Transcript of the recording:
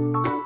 you